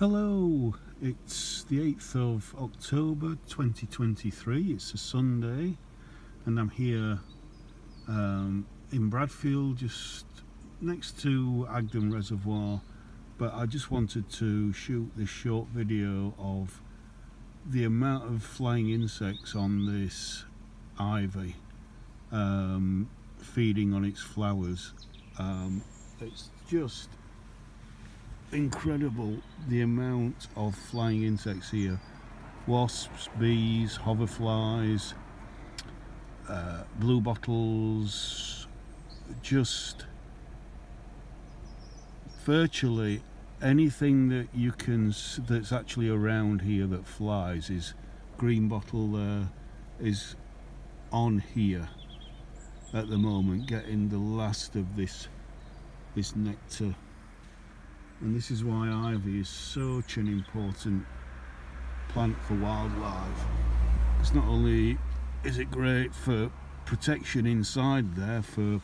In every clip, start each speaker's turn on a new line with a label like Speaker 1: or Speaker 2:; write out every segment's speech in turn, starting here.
Speaker 1: Hello, it's the 8th of October 2023, it's a Sunday and I'm here um, in Bradfield just next to Agden Reservoir. But I just wanted to shoot this short video of the amount of flying insects on this ivy um, feeding on its flowers. Um, it's just incredible the amount of flying insects here. Wasps bees hoverflies uh, blue bottles just virtually anything that you can that's actually around here that flies is green bottle there is on here at the moment getting the last of this this nectar and this is why ivy is such an important plant for wildlife. It's not only is it great for protection inside there for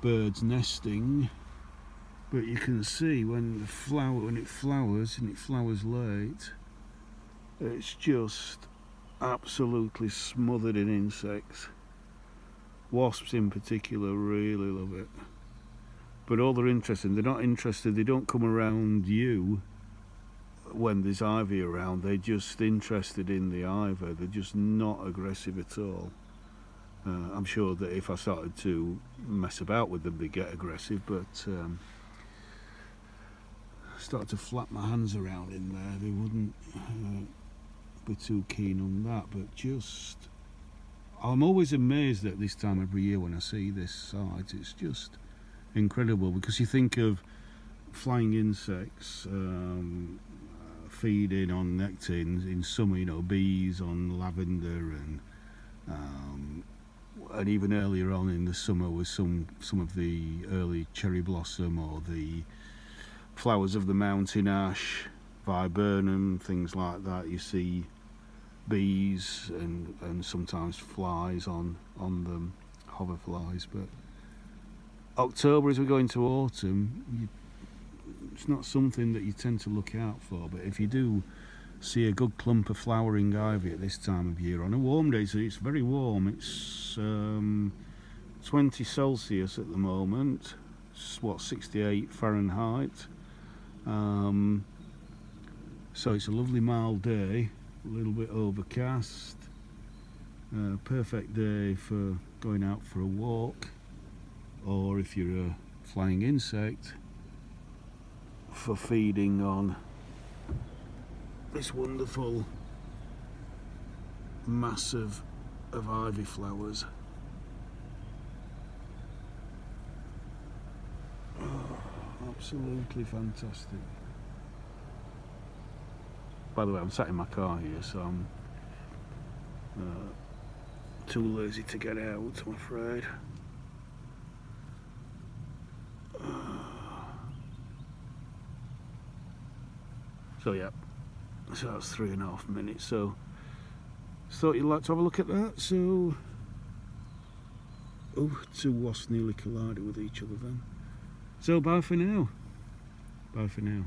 Speaker 1: birds nesting but you can see when the flower when it flowers and it flowers late it's just absolutely smothered in insects. Wasps in particular really love it but all they're interested in, they're not interested, they don't come around you when there's ivy around, they're just interested in the ivy, they're just not aggressive at all. Uh, I'm sure that if I started to mess about with them, they'd get aggressive, but um, start to flap my hands around in there, they wouldn't uh, be too keen on that, but just I'm always amazed at this time every year when I see this sight. It's just incredible because you think of flying insects um, uh, feeding on nectar in, summer, you know, bees on lavender and um, and even earlier on in the summer was some some of the early cherry blossom or the flowers of the mountain ash, viburnum, things like that. You see bees and and sometimes flies on on them, hoverflies, but October as we go into autumn, you, it's not something that you tend to look out for. But if you do see a good clump of flowering ivy at this time of year, on a warm day, so it's very warm. It's um, 20 Celsius at the moment. It's what 68 Fahrenheit. Um, so it's a lovely mild day, a little bit overcast. Uh, perfect day for going out for a walk or if you're a flying insect for feeding on this wonderful massive of ivy flowers. Oh, absolutely fantastic. By the way, I'm sat in my car here, so I'm uh, too lazy to get out, I'm afraid. So yeah, so that's three and a half minutes. So thought you'd like to have a look at that. So oh, two wasps nearly collided with each other then. So bye for now. Bye for now.